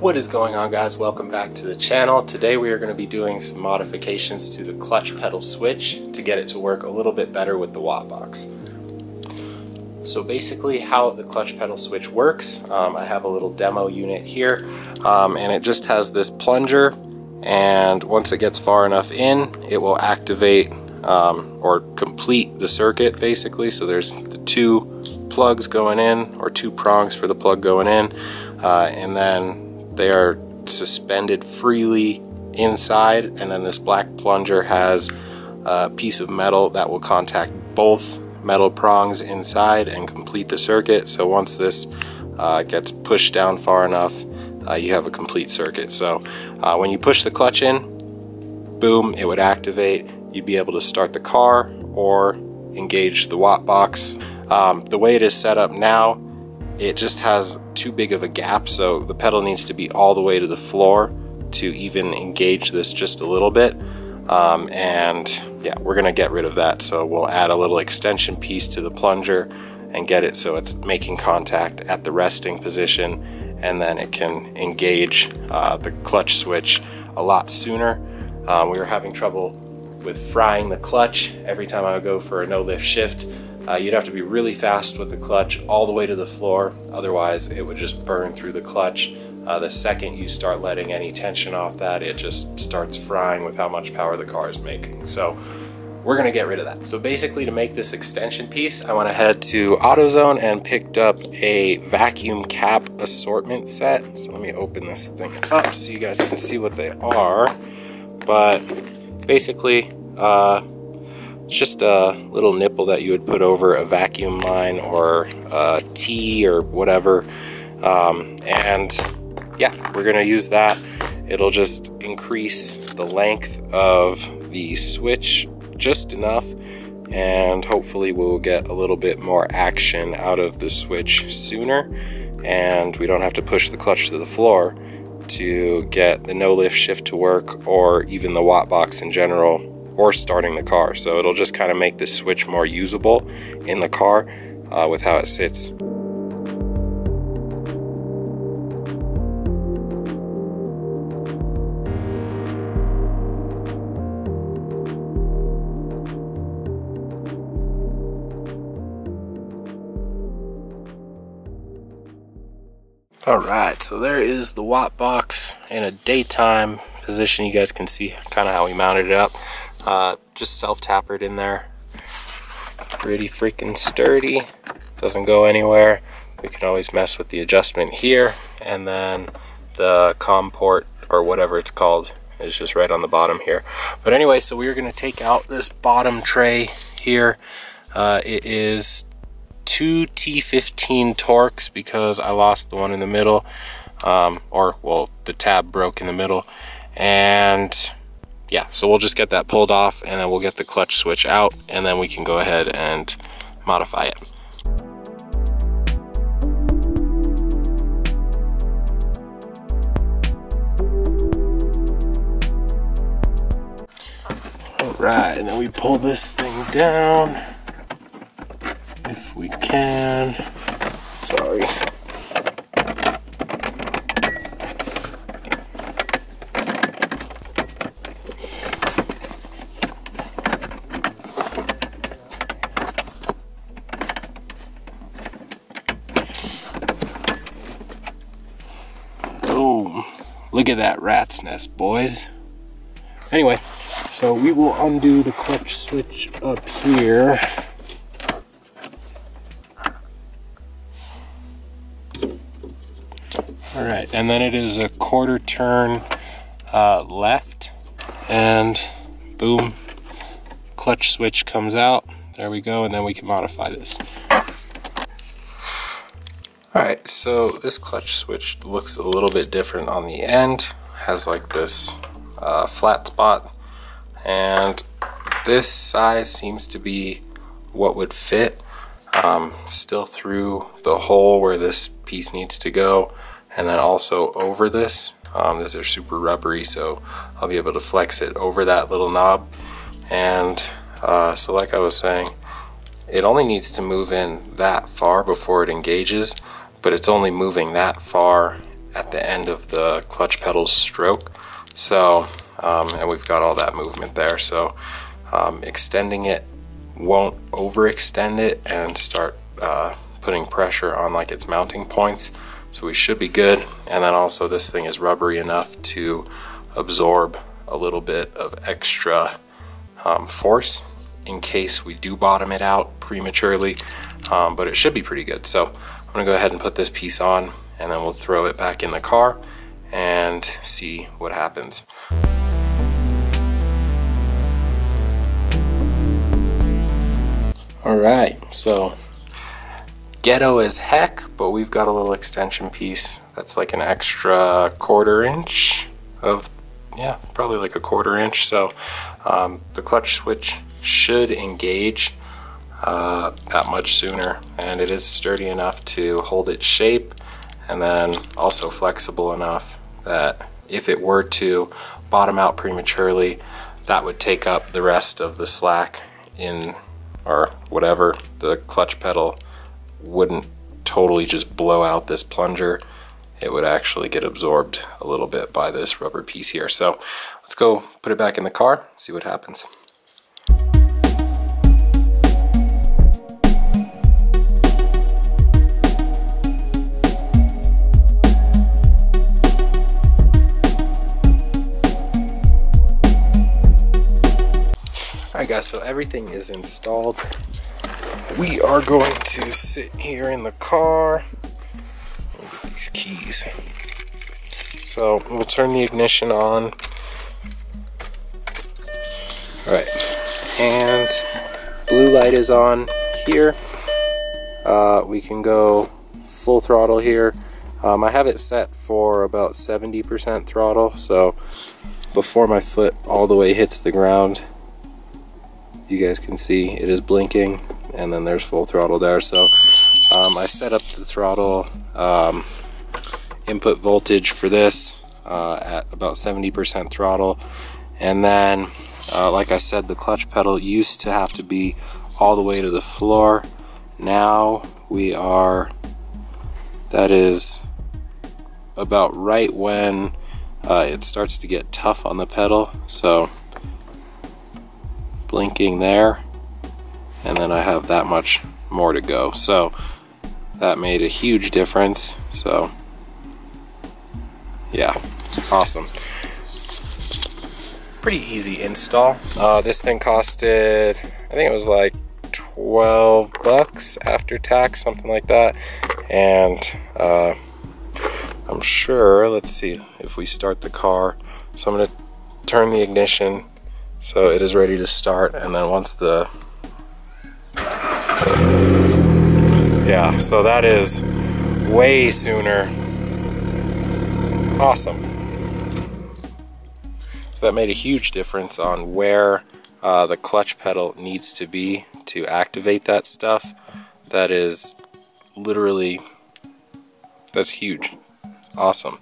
What is going on guys? Welcome back to the channel. Today we are going to be doing some modifications to the clutch pedal switch to get it to work a little bit better with the WOT Box. So basically how the clutch pedal switch works, um, I have a little demo unit here um, and it just has this plunger and once it gets far enough in it will activate um, or complete the circuit basically. So there's the two plugs going in or two prongs for the plug going in uh, and then they are suspended freely inside and then this black plunger has a piece of metal that will contact both metal prongs inside and complete the circuit. So once this uh, gets pushed down far enough uh, you have a complete circuit. So uh, when you push the clutch in boom it would activate. You'd be able to start the car or engage the WOT Box. Um, the way it is set up now, it just has too big of a gap, so the pedal needs to be all the way to the floor to even engage this just a little bit. Um, and yeah, we're gonna get rid of that. So we'll add a little extension piece to the plunger and get it so it's making contact at the resting position and then it can engage uh, the clutch switch a lot sooner. Um, we were having trouble with frying the clutch every time I would go for a no lift shift. Uh, you'd have to be really fast with the clutch all the way to the floor, otherwise it would just burn through the clutch. Uh, the second you start letting any tension off that, it just starts frying with how much power the car is making. So we're gonna get rid of that. So basically to make this extension piece, I went ahead to AutoZone and picked up a vacuum cap assortment set. So let me open this thing up so you guys can see what they are. But basically, uh, it's just a little nipple that you would put over a vacuum line or a T or whatever. Um, and yeah, we're gonna use that. It'll just increase the length of the switch just enough and hopefully we'll get a little bit more action out of the switch sooner and we don't have to push the clutch to the floor to get the no lift shift to work or even the WOT Box in general or starting the car. So it'll just kind of make this switch more usable in the car uh, with how it sits. Alright, so there is the WOT Box in a daytime position. You guys can see kind of how we mounted it up. Uh, just self-tapered in there. Pretty freaking sturdy. Doesn't go anywhere. We can always mess with the adjustment here. And then the COM port, or whatever it's called, is just right on the bottom here. But anyway, so we are going to take out this bottom tray here. Uh, it is two T15 Torx because I lost the one in the middle. Um, or, well, the tab broke in the middle. And yeah, so we'll just get that pulled off and then we'll get the clutch switch out and then we can go ahead and modify it. All right, and then we pull this thing down if we can. Sorry. Look at that rat's nest, boys. Anyway, so we will undo the clutch switch up here. All right, and then it is a quarter turn uh, left, and boom, clutch switch comes out. There we go, and then we can modify this. So this clutch switch looks a little bit different on the end. Has like this uh, flat spot. And this size seems to be what would fit um, still through the hole where this piece needs to go. And then also over this. Um, these are super rubbery, so I'll be able to flex it over that little knob. And uh, so like I was saying, it only needs to move in that far before it engages but it's only moving that far at the end of the clutch pedal's stroke. So, um, and we've got all that movement there. So um, extending it won't overextend it and start uh, putting pressure on like its mounting points. So we should be good. And then also this thing is rubbery enough to absorb a little bit of extra um, force in case we do bottom it out prematurely. Um, but it should be pretty good. So I'm gonna go ahead and put this piece on and then we'll throw it back in the car and see what happens. Alright, so ghetto as heck, but we've got a little extension piece that's like an extra quarter inch of, yeah, probably like a quarter inch. So um, the clutch switch should engage uh, that much sooner and it is sturdy enough to hold its shape and then also flexible enough that if it were to bottom out prematurely that would take up the rest of the slack in or whatever the clutch pedal wouldn't totally just blow out this plunger. It would actually get absorbed a little bit by this rubber piece here. So let's go put it back in the car see what happens Alright guys, so everything is installed. We are going to sit here in the car. These keys. So we'll turn the ignition on. Alright, and blue light is on here. Uh, we can go full throttle here. Um, I have it set for about 70% throttle, so before my foot all the way hits the ground, you guys can see it is blinking and then there's full throttle there. So um, I set up the throttle um, input voltage for this uh, at about 70% throttle. And then uh, like I said the clutch pedal used to have to be all the way to the floor. Now we are that is about right when uh, it starts to get tough on the pedal. So blinking there. And then I have that much more to go. So that made a huge difference. So yeah. Awesome. Pretty easy install. Uh, this thing costed I think it was like 12 bucks after tax something like that. And uh, I'm sure let's see if we start the car. So I'm gonna turn the ignition so it is ready to start and then once the yeah so that is way sooner. Awesome. So that made a huge difference on where uh, the clutch pedal needs to be to activate that stuff. That is literally that's huge. Awesome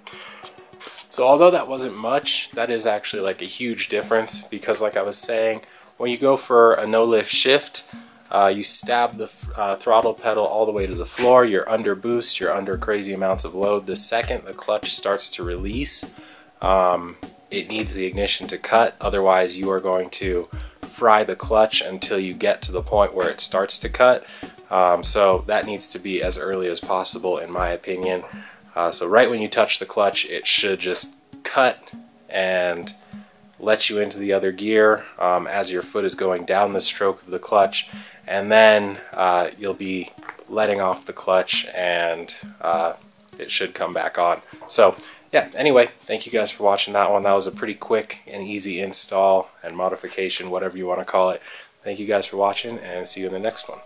so although that wasn't much, that is actually like a huge difference because like I was saying, when you go for a no-lift shift, uh, you stab the uh, throttle pedal all the way to the floor, you're under boost, you're under crazy amounts of load. The second the clutch starts to release, um, it needs the ignition to cut, otherwise you are going to fry the clutch until you get to the point where it starts to cut. Um, so that needs to be as early as possible in my opinion. Uh, so right when you touch the clutch, it should just cut and let you into the other gear um, as your foot is going down the stroke of the clutch. And then uh, you'll be letting off the clutch and uh, it should come back on. So yeah, anyway, thank you guys for watching that one. That was a pretty quick and easy install and modification, whatever you want to call it. Thank you guys for watching and see you in the next one.